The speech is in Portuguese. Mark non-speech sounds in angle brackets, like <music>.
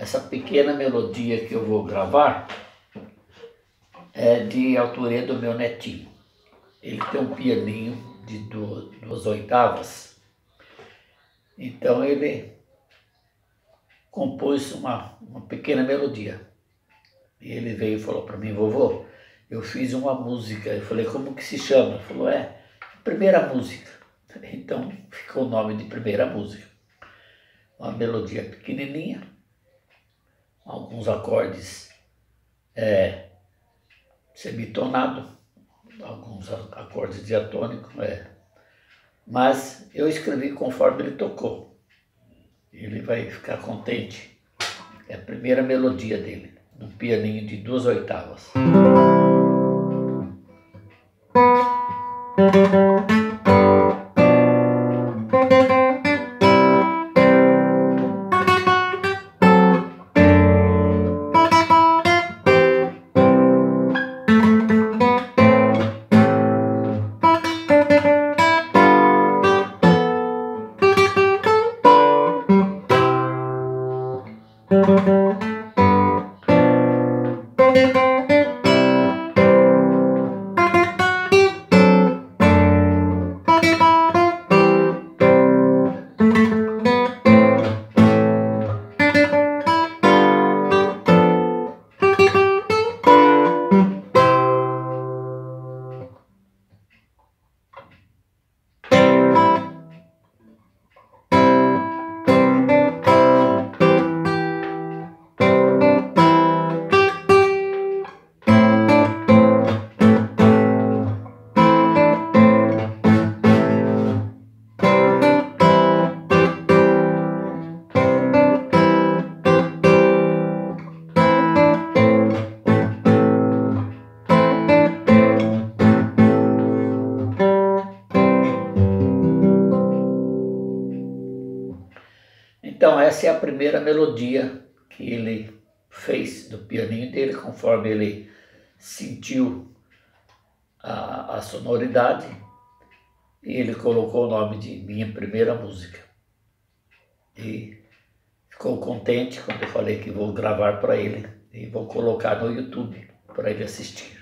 essa pequena melodia que eu vou gravar é de autoria do meu netinho. Ele tem um pianinho de duas, duas oitavas. Então ele compôs uma, uma pequena melodia. E ele veio e falou para mim, vovô, eu fiz uma música. Eu falei, como que se chama? Ele falou, é, primeira música. <laughs> Então ficou o nome de primeira música. Uma melodia pequenininha, alguns acordes é, semitonado, alguns acordes diatônicos, é. Mas eu escrevi conforme ele tocou. Ele vai ficar contente. É a primeira melodia dele, num pianinho de duas oitavas. Thank you. Então, essa é a primeira melodia que ele fez do pianinho dele, conforme ele sentiu a, a sonoridade, e ele colocou o nome de minha primeira música. E ficou contente quando eu falei que vou gravar para ele e vou colocar no YouTube para ele assistir.